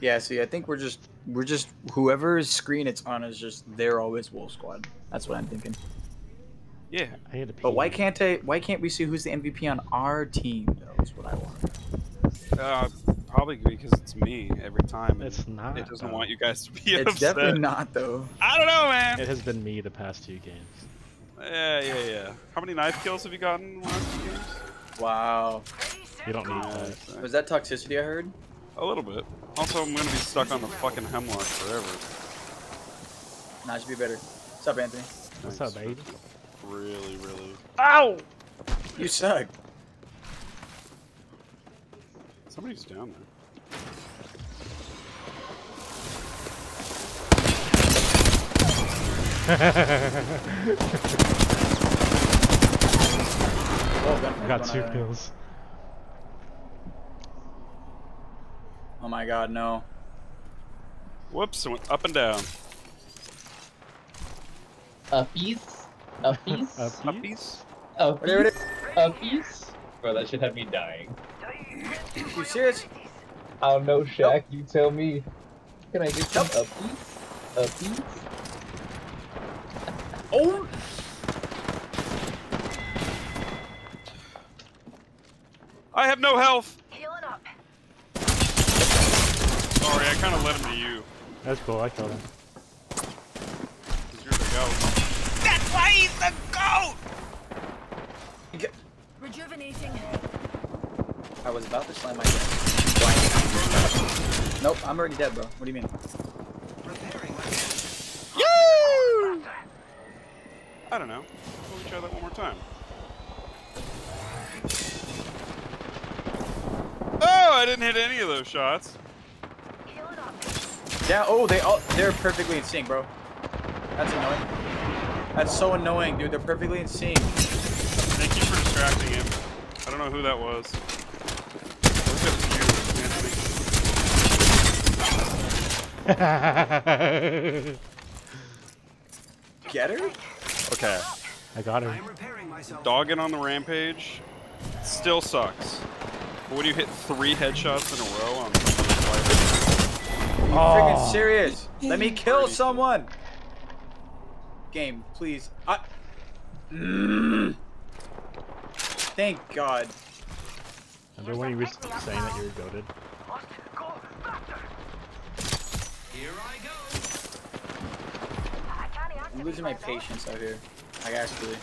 Yeah, see, I think we're just we're just whoever's screen it's on is just they're always Wolf Squad. That's what I'm thinking. Yeah. I had to pee. But why can't I? Why can't we see who's the MVP on our team? Though is what I want. Uh, probably because it's me every time. It's not. It doesn't though. want you guys to be It's upset. definitely not though. I don't know, man. It has been me the past two games. Yeah, yeah, yeah. How many knife kills have you gotten in the last two games? Wow. You don't need that. Was that toxicity I heard? a little bit. Also, I'm gonna be stuck on the fucking Hemlok forever. Nah, it should be better. What's up, Anthony? What's Thanks. up, baby? Really, really. Ow! You suck. Somebody's down there. Oh, gun- I got two gun- kills. Oh my god, no. Whoops! I went up and down. Uppies? Uppies? Up. Uppies. Whatever it Uppies? Uppies? Bro, that should have me dying. You serious? I don't know, Shaq. You tell me. Can I get some uppies? Uppies? Oh! I have no health. Healing up. Sorry, I kind of led him to you. That's cool. I killed him. 'cause you're the goat. That's why he's the goat. Rejuvenating. I was about to slam my gun. Nope, I'm already dead, bro. What do you mean? Woo! I don't know. Let me try that one more time. Oh, I didn't hit any of those shots. Healing up. Yeah. Oh, they all they're perfectly in sync, bro. That's annoying. That's so annoying, dude. They're perfectly in sync. Thank you for distracting him. I don't know who that was. I think that was you, Get her? Okay. I got him. Dogging on the rampage still sucks. But when you hit three headshots in a row on the Are you Oh. freaking serious? Let me kill someone. Game, please. I. Mm. Thank God. Remember when you were saying that you were goaded? I can't I'm losing my patience out here. Like actually.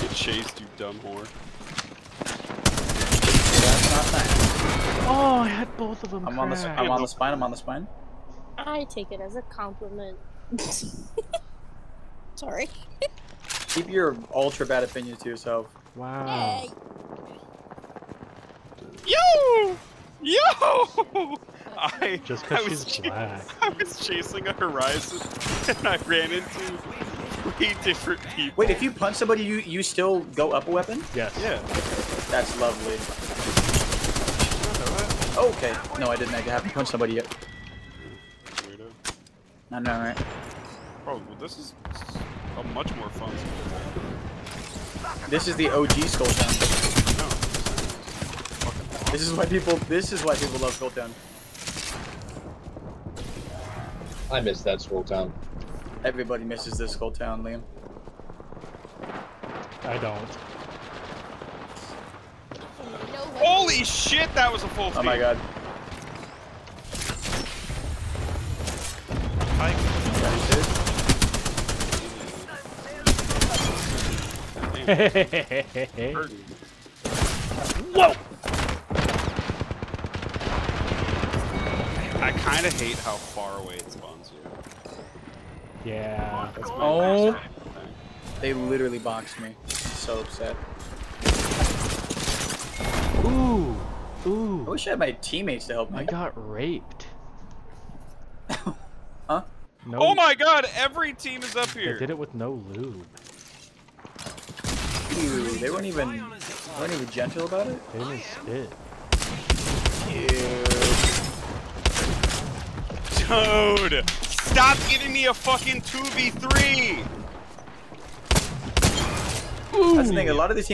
get chased, you dumb whore. That's not nice. Oh, I had both of them. I'm on the. I'm on the spine. I'm on the spine. I take it as a compliment. Sorry. Keep your ultra bad opinions to yourself. Wow. Hey. Yo! Yo! I Just because was she's black. I was chasing a horizon and I ran into three different people. Wait, if you punch somebody, you you still go up a weapon? Yes. Yeah. That's lovely. Okay. No, I didn't. I haven't punched somebody yet. Weirdo. I know, right? Oh, well, this is a much more fun. This is the OG Skull Town. No. This is why people. This is why people love Skull Town. I miss that Skull town. Everybody misses this Skull Town, Liam. I don't. No Holy shit, that was a full team. Oh my God. Hi. Are you serious? Damn, hurting. Whoa! I kind of hate how far away it spawns you. Yeah. That's Oh. They literally boxed me. I'm so upset. Ooh. ooh. I wish I had my teammates to help me. I got raped. Huh? No. Oh my god, every team is up I here. did it with no lube. Ew, they weren't even they weren't even gentle about it. They didn't spit. Ew. Dude, stop giving me a fucking 2v3! That's the thing. A lot of these